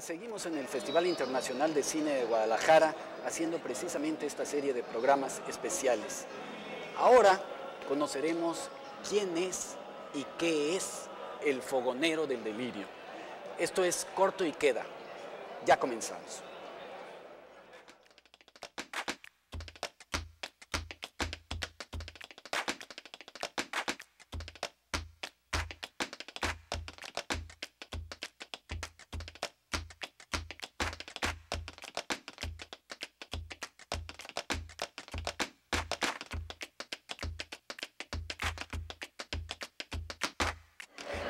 Seguimos en el Festival Internacional de Cine de Guadalajara haciendo precisamente esta serie de programas especiales. Ahora conoceremos quién es y qué es el fogonero del delirio. Esto es corto y queda. Ya comenzamos.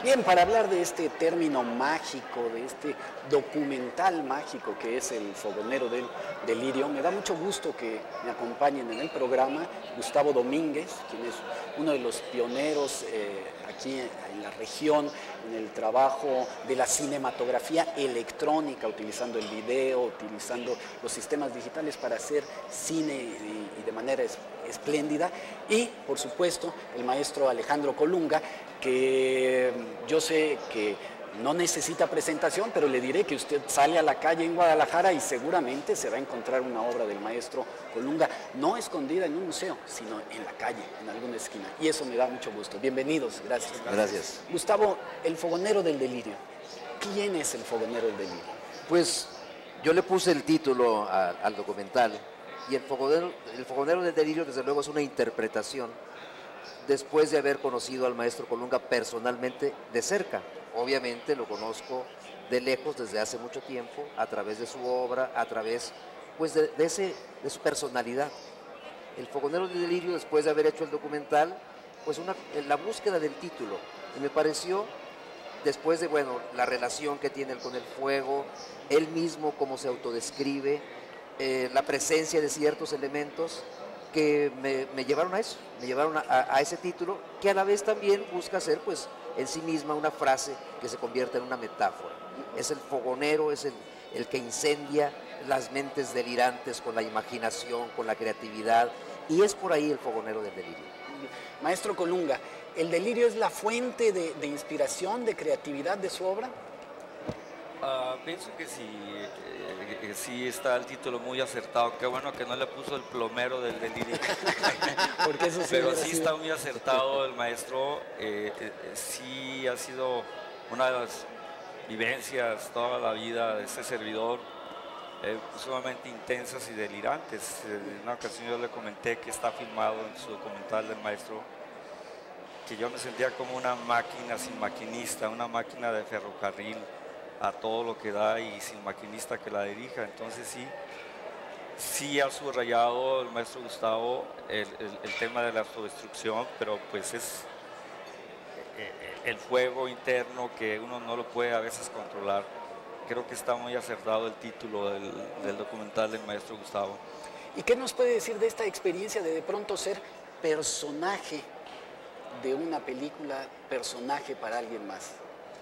Bien, para hablar de este término mágico, de este documental mágico que es el fogonero del delirio, me da mucho gusto que me acompañen en el programa Gustavo Domínguez, quien es uno de los pioneros eh, aquí en la región en el trabajo de la cinematografía electrónica, utilizando el video, utilizando los sistemas digitales para hacer cine y, de manera es- espléndida. Y, por supuesto, el maestro Alejandro Colunga, que yo sé que no necesita presentación, pero le diré que usted sale a la calle en Guadalajara y seguramente se va a encontrar una obra del maestro Colunga, no escondida en un museo, sino en la calle, en alguna esquina. Y eso me da mucho gusto. Bienvenidos, gracias. Gracias. Gustavo, el fogonero del delirio. ¿Quién es el fogonero del delirio? Pues yo le puse el título a- al documental y el fogonero, el fogonero del delirio desde luego es una interpretación después de haber conocido al maestro Colunga personalmente de cerca. Obviamente lo conozco de lejos desde hace mucho tiempo, a través de su obra, a través pues de, de ese, de su personalidad. El fogonero del delirio después de haber hecho el documental, pues una, la búsqueda del título. Y me pareció después de, bueno, la relación que tiene él con el fuego, él mismo cómo se autodescribe, eh, la presencia de ciertos elementos que me, llevaron a eso, me llevaron a, ese título, que a la vez también busca ser, pues, en sí misma una frase que se convierte en una metáfora. Es el fogonero, es el, el que incendia las mentes delirantes con la imaginación, con la creatividad, y es por ahí el fogonero del delirio. Maestro Colunga, ¿el delirio es la fuente de, de inspiración, de creatividad de su obra? Ah, pienso que sí, eh, que sí está el título muy acertado. Qué bueno que no le puso el plomero del delirio. Porque eso sí Pero sí está muy acertado el maestro. eh, eh, sí ha sido una de las vivencias toda la vida de este servidor, eh, sumamente intensas y delirantes. En una ocasión yo le comenté que está filmado en su documental del maestro que yo me sentía como una máquina sin maquinista, una máquina de ferrocarril a todo lo que da y sin maquinista que la dirija. Entonces sí, sí ha subrayado el maestro Gustavo el, tema de la autodestrucción, pero pues es eh, eh, el fuego interno que uno no lo puede a veces controlar. Creo que está muy acertado el título del, del documental del maestro Gustavo. ¿Y qué nos puede decir de esta experiencia de de pronto ser personaje de una película, personaje para alguien más?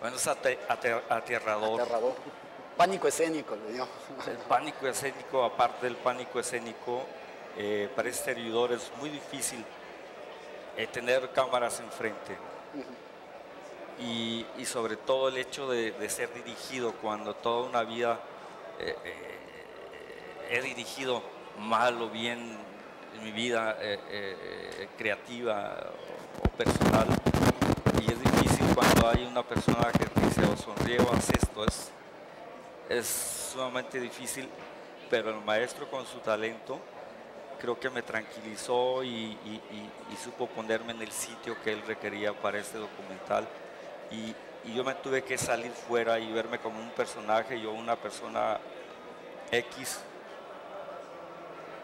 Bueno, es ate- ate- aterrador. Aterrador. Pánico escénico, le dio. El pánico escénico, aparte del pánico escénico, eh, para este servidor es muy difícil eh, tener cámaras enfrente. Y, y sobre todo el hecho de, de ser dirigido cuando toda una vida eh, eh, he dirigido mal o bien en mi vida eh, creativa o, o personal. Cuando hay una persona que dice o sonríe o haz esto. Es, es sumamente difícil, pero el maestro con su talento creo que me tranquilizó y, supo ponerme en el sitio que él requería para este documental. Y, y yo me tuve que salir fuera y verme como un personaje, yo una persona X,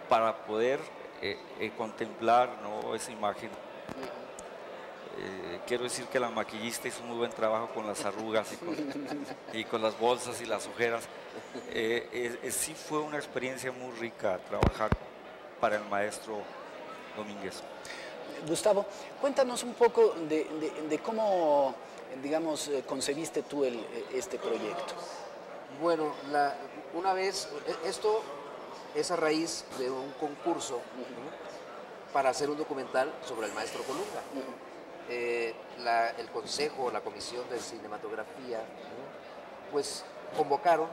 para poder eh, eh, contemplar ¿no? esa imagen. Quiero decir que la maquillista hizo un muy buen trabajo con las arrugas y con, y con las bolsas y las ojeras. Eh, eh, eh, sí fue una experiencia muy rica trabajar para el maestro Domínguez. Gustavo, cuéntanos un poco de, de- de cómo, digamos, concebiste tú el- este proyecto. Bueno, la- una vez, e- esto es a raíz de un concurso ¿no? para hacer un documental sobre el maestro Colunga. Eh, el consejo, la comisión de cinematografía, pues convocaron,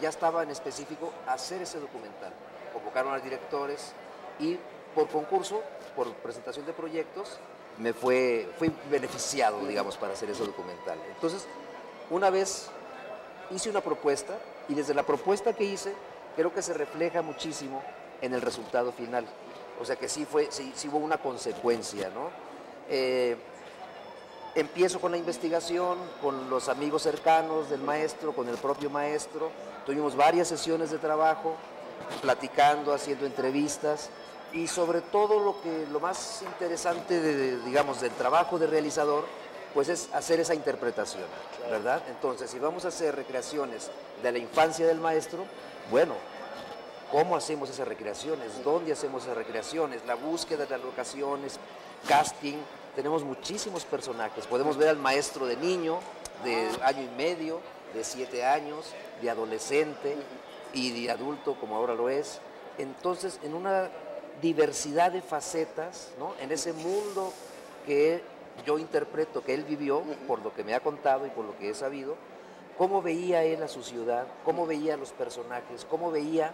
ya estaba en específico hacer ese documental. Convocaron a directores y por concurso, por presentación de proyectos, me fue, fui beneficiado, digamos, para hacer ese documental. Entonces, una vez hice una propuesta y desde la propuesta que hice, creo que se refleja muchísimo en el resultado final. O sea que sí, fue, sí, hubo una consecuencia, ¿no? Eh, empiezo con la investigación, con los amigos cercanos del maestro, con el propio maestro. Tuvimos varias sesiones de trabajo, platicando, haciendo entrevistas y sobre todo lo que lo más interesante digamos del trabajo de realizador pues es hacer esa interpretación, ¿verdad? Entonces, si vamos a hacer recreaciones de la infancia del maestro, bueno, ¿cómo hacemos esas recreaciones? ¿Dónde hacemos esas recreaciones? La búsqueda de las locaciones, casting, tenemos muchísimos personajes. Podemos ver al maestro de niño, de año y medio, de siete años, de adolescente y de adulto como ahora lo es. Entonces, en una diversidad de facetas, ¿no? en ese mundo que yo interpreto que él vivió, por lo que me ha contado y por lo que he sabido, cómo veía él a su ciudad, cómo veía a los personajes, cómo veía,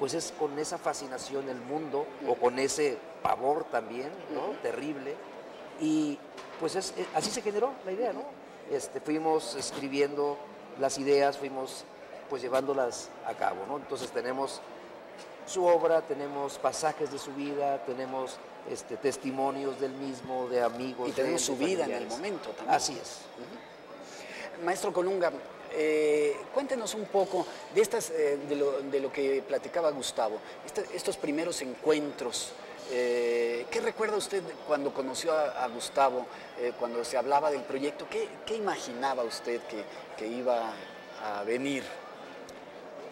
pues es con esa fascinación el mundo, o con ese pavor también, ¿no? Terrible. Y pues es, así se generó la idea, ¿no? Este, fuimos escribiendo las ideas, fuimos pues llevándolas a cabo, ¿no? Entonces tenemos su obra, tenemos pasajes de su vida, tenemos este, testimonios del mismo, de amigos. Y tenemos su vida en el momento también. Así es. Maestro Colunga, eh, cuéntenos un poco de, estas, eh, de, lo, que platicaba Gustavo, este, estos primeros encuentros. Eh, ¿Qué recuerda usted cuando conoció a, Gustavo, cuando se hablaba del proyecto? ¿Qué, imaginaba usted que, que iba a venir?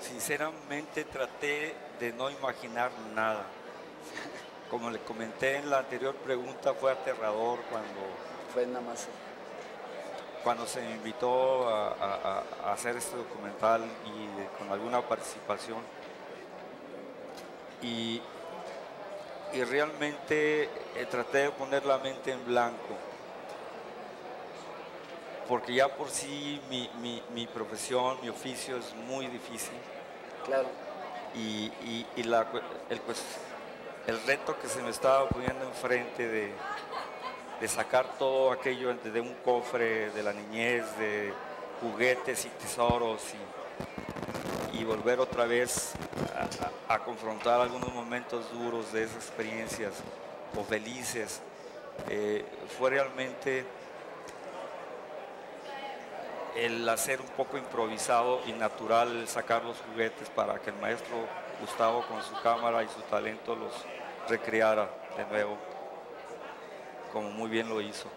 Sinceramente traté de no imaginar nada. Como le comenté en la anterior pregunta, fue aterrador cuando... Fue nada más... Cuando se me invitó a, hacer este documental y con alguna participación. Y, realmente eh, traté de poner la mente en blanco. Porque ya por sí mi, mi profesión, mi oficio es muy difícil. Claro y, la, el, pues, el reto que se me estaba poniendo enfrente de, de sacar todo aquello de un cofre de la niñez, de juguetes y tesoros y, volver otra vez a, confrontar algunos momentos duros de esas experiencias o felices, eh, fue realmente el hacer un poco improvisado y natural, sacar los juguetes para que el maestro Gustavo con su cámara y su talento los recreara de nuevo, como muy bien lo hizo.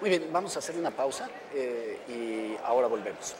Muy bien, vamos a hacer una pausa eh, y ahora volvemos.